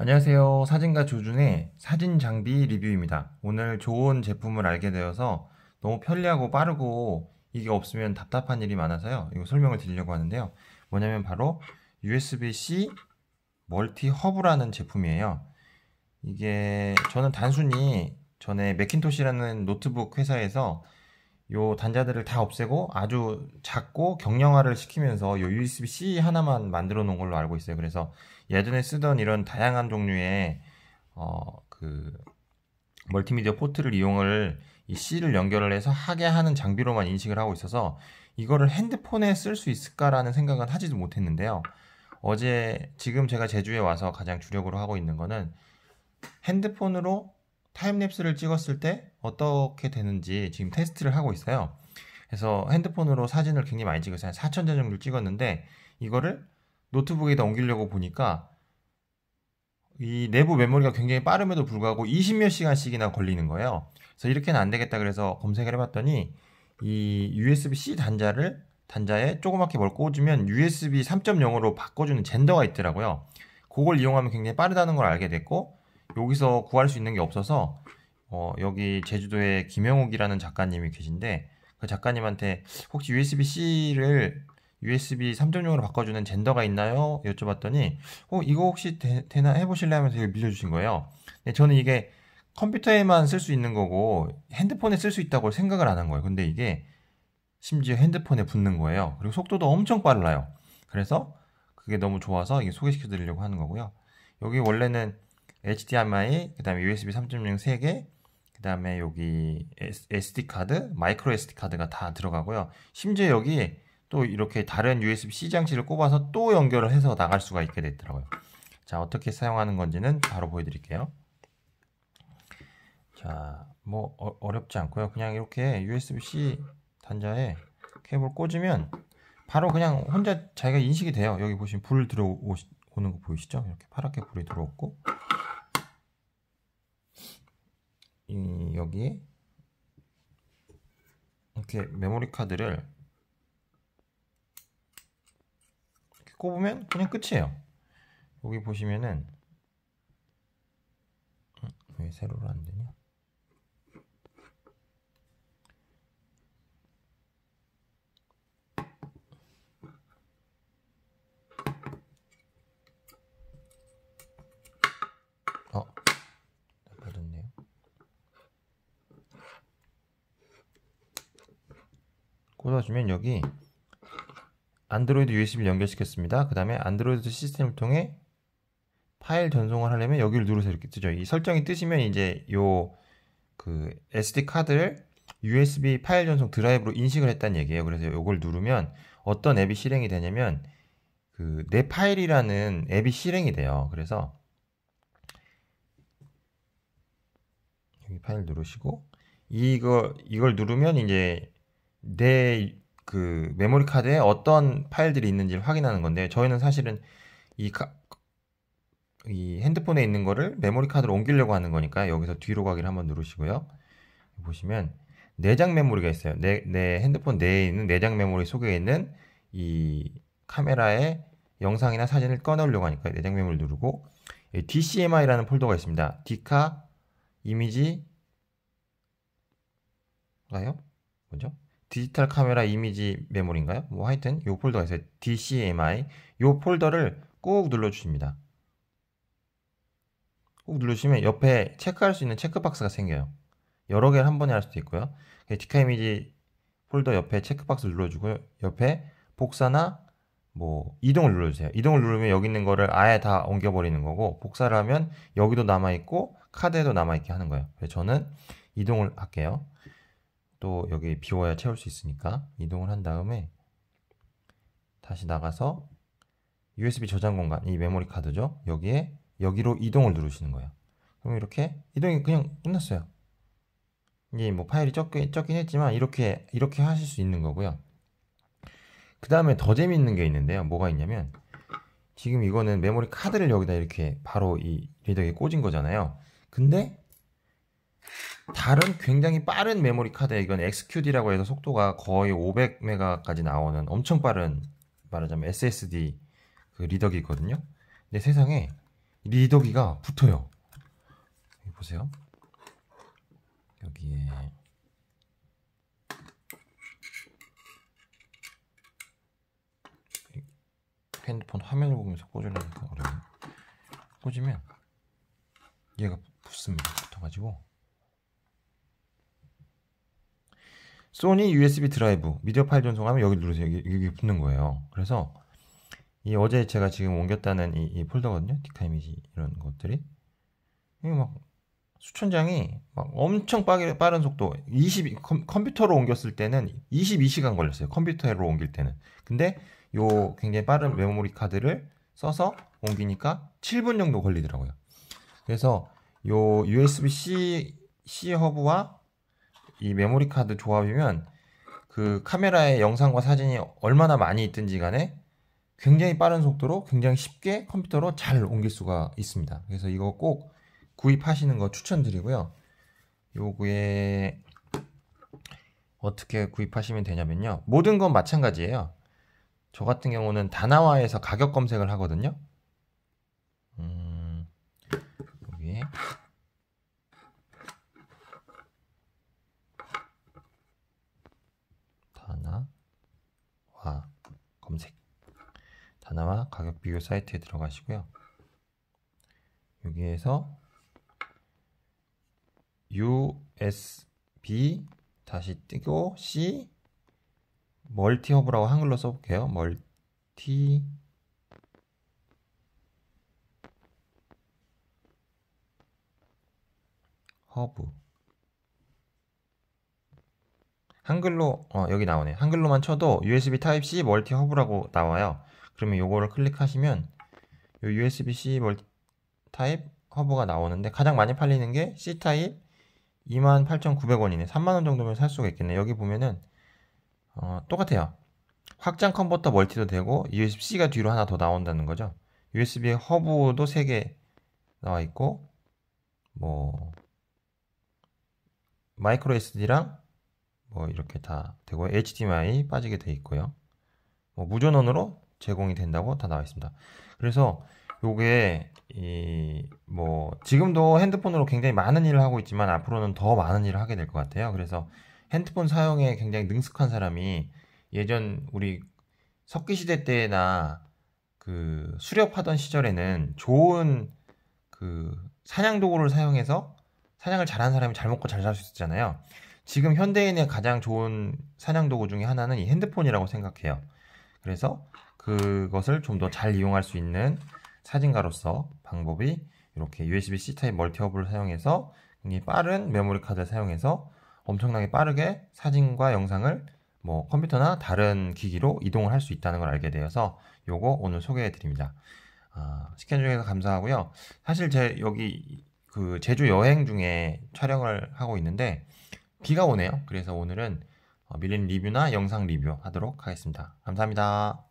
안녕하세요. 사진가 조준의 사진 장비 리뷰입니다. 오늘 좋은 제품을 알게 되어서 너무 편리하고 빠르고 이게 없으면 답답한 일이 많아서요. 이거 설명을 드리려고 하는데요. 뭐냐면 바로 USB-C 멀티 허브라는 제품이에요. 이게 저는 단순히 전에 맥킨토시라는 노트북 회사에서 요 단자들을 다 없애고 아주 작고 경량화를 시키면서 요 USB-C 하나만 만들어 놓은 걸로 알고 있어요. 그래서 예전에 쓰던 이런 다양한 종류의 어 그 멀티미디어 포트를 이용을 이 C를 연결을 해서 하게 하는 장비로만 인식을 하고 있어서 이거를 핸드폰에 쓸 수 있을까라는 생각은 하지도 못했는데요. 어제 지금 제가 제주에 와서 가장 주력으로 하고 있는 거는 핸드폰으로 timelapse를 찍었을 때 어떻게 되는지 지금 테스트를 하고 있어요. 그래서 핸드폰으로 사진을 굉장히 많이 찍어서 한 4,000장 정도 찍었는데 이거를 노트북에다 옮기려고 보니까 이 내부 메모리가 굉장히 빠름에도 불구하고 20몇 시간씩이나 걸리는 거예요. 그래서 이렇게는 안 되겠다 그래서 검색을 해봤더니 이 USB-C 단자를 단자에 조그맣게 뭘 꽂으면 USB 3.0으로 바꿔주는 젠더가 있더라고요. 그걸 이용하면 굉장히 빠르다는 걸 알게 됐고 여기서 구할 수 있는 게 없어서 어, 여기 제주도에 김영욱이라는 작가님이 계신데 그 작가님한테 혹시 USB-C를 USB 3.0으로 바꿔주는 젠더가 있나요? 여쭤봤더니 어 이거 혹시 되, 나 해보실래 하면서 이거 밀려주신 거예요. 근데 저는 이게 컴퓨터에만 쓸 수 있는 거고 핸드폰에 쓸 수 있다고 생각을 안 한 거예요. 근데 이게 심지어 핸드폰에 붙는 거예요. 그리고 속도도 엄청 빨라요. 그래서 그게 너무 좋아서 이게 소개시켜 드리려고 하는 거고요. 여기 원래는 HDMI, 그 다음에 USB 3.0 3개, 그 다음에 여기 SD 카드, 마이크로 SD 카드가 다 들어가고요. 심지어 여기 또 이렇게 다른 USB-C 장치를 꼽아서 또 연결을 해서 나갈 수가 있게 됐더라고요. 자, 어떻게 사용하는 건지는 바로 보여드릴게요. 자, 뭐 어, 렵지 않고요. 그냥 이렇게 USB-C 단자에 케이블 꽂으면 바로 그냥 혼자 자기가 인식이 돼요. 여기 보시면 불 들어오는 거 보이시죠? 이렇게 파랗게 불이 들어오고 이 여기 이렇게 메모리 카드를 이렇게 꼽으면 그냥 끝이에요. 여기 보시면은 음, 왜 세로로 안 되냐? 꽂아주면 여기 안드로이드 USB를 연결시켰습니다. 그 다음에 안드로이드 시스템을 통해 파일 전송을 하려면 여기를 누르서 이렇게 뜨죠. 이 설정이 뜨시면 이제 요 그 SD 카드를 USB 파일 전송 드라이브로 인식을 했다는 얘기예요. 그래서 이걸 누르면 어떤 앱이 실행이 되냐면 그 내 파일이라는 앱이 실행이 돼요. 그래서 여기 파일 누르시고 이거 이걸 누르면 이제 내 그 메모리 카드에 어떤 파일들이 있는지를 확인하는 건데 저희는 사실은 이, 가, 이 핸드폰에 있는 거를 메모리 카드로 옮기려고 하는 거니까 여기서 뒤로 가기를 한번 누르시고요. 보시면 내장 메모리가 있어요. 내, 내 핸드폰 내에 있는 내장 메모리 속에 있는 이 카메라에 영상이나 사진을 꺼내려고 하니까 내장 메모리를 누르고 DCMI라는 폴더가 있습니다. 디카 이미지 가요? 뭐죠? 디지털 카메라 이미지 메모리인가요? 뭐 하여튼 이 폴더가 있어요. DCMI 이 폴더를 꾹 눌러주십니다. 꾹 누르시면 옆에 체크할 수 있는 체크박스가 생겨요. 여러 개를 한 번에 할 수도 있고요. 디카 이미지 폴더 옆에 체크박스 눌러주고요. 옆에 복사나 뭐 이동을 눌러주세요. 이동을 누르면 여기 있는 거를 아예 다 옮겨버리는 거고 복사를 하면 여기도 남아있고 카드에도 남아있게 하는 거예요. 그래서 저는 이동을 할게요. 또 여기 비워야 채울 수 있으니까 이동을 한 다음에 다시 나가서 USB 저장 공간 이 메모리 카드죠? 여기에 여기로 이동을 누르시는 거예요. 그럼 이렇게 이동이 그냥 끝났어요. 이제 뭐 파일이 적긴, 적긴 했지만 이렇게 이렇게 하실 수 있는 거고요. 그 다음에 더 재밌는 게 있는데요. 뭐가 있냐면 지금 이거는 메모리 카드를 여기다 이렇게 바로 이 리더에 꽂은 거잖아요. 근데 다른 굉장히 빠른 메모리 카드에 이건 XQD라고 해서 속도가 거의 500메가까지 나오는 엄청 빠른 말하자면 SSD 그 리더기거든요. 근데 세상에 리더기가 붙어요. 여기 보세요. 여기에 핸드폰 화면을 보면서 꽂으려니까 어려워요. 꽂으면 얘가 붙습니다. 붙어가지고 소니 USB 드라이브 미디어 파일 전송하면 여기 누르세요. 여기, 여기 붙는 거예요. 그래서 이 어제 제가 지금 옮겼다는 이, 이 폴더거든요. 디카 이미지 이런 것들이 이게 막 수천 장이 막 엄청 빠르, 빠른 속도 20 컴, 컴퓨터로 옮겼을 때는 22시간 걸렸어요. 컴퓨터로 옮길 때는. 근데 요 굉장히 빠른 메모리 카드를 써서 옮기니까 7분 정도 걸리더라고요. 그래서 요 USB-C C 허브와 이 메모리 카드 조합이면 그 카메라의 영상과 사진이 얼마나 많이 있든지 간에 굉장히 빠른 속도로 굉장히 쉽게 컴퓨터로 잘 옮길 수가 있습니다. 그래서 이거 꼭 구입하시는 거 추천드리고요. 요거에 어떻게 구입하시면 되냐면요. 모든 건 마찬가지예요. 저 같은 경우는 다나와에서 가격 검색을 하거든요. 음, 여기에 다나와 검색 다나와 가격 비교 사이트에 들어가시고요. 여기에서 USB 다시 쓰고 C 멀티 허브라고 한글로 써볼게요. 멀티 허브 한글로 어, 여기 나오네. 한글로만 쳐도 USB Type-C 멀티 허브라고 나와요. 그러면 요거를 클릭하시면 요 USB-C 멀티 타입 허브가 나오는데 가장 많이 팔리는 게 C 타입 28,900원이네. 3만원 정도면 살 수가 있겠네. 여기 보면은 어, 똑같아요. 확장 컨버터 멀티도 되고 USB-C가 뒤로 하나 더 나온다는 거죠. USB 허브도 3개 나와 있고 뭐 마이크로 SD랑 뭐 이렇게 다 되고 HDMI 빠지게 돼 있고요. 뭐 무전원으로 제공이 된다고 다 나와 있습니다. 그래서 요게 이 뭐 지금도 핸드폰으로 굉장히 많은 일을 하고 있지만 앞으로는 더 많은 일을 하게 될 것 같아요. 그래서 핸드폰 사용에 굉장히 능숙한 사람이 예전 우리 석기 시대 때나 그 수렵하던 시절에는 좋은 그 사냥 도구를 사용해서 사냥을 잘하는 사람이 잘 먹고 잘 살 수 있었잖아요. 지금 현대인의 가장 좋은 사냥 도구 중에 하나는 이 핸드폰이라고 생각해요. 그래서 그것을 좀 더 잘 이용할 수 있는 사진가로서 방법이 이렇게 USB-C 타입 멀티허브를 사용해서 빠른 메모리 카드를 사용해서 엄청나게 빠르게 사진과 영상을 뭐 컴퓨터나 다른 기기로 이동을 할 수 있다는 걸 알게 되어서 요거 오늘 소개해 드립니다. 아, 시간 주셔서 감사하고요. 사실 제 여기 그 제주 여행 중에 촬영을 하고 있는데 비가 오네요. 그래서 오늘은 어, 밀린 리뷰나 영상 리뷰 하도록 하겠습니다. 감사합니다.